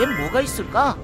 얜 뭐가 있을까?